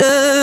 should